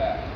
back.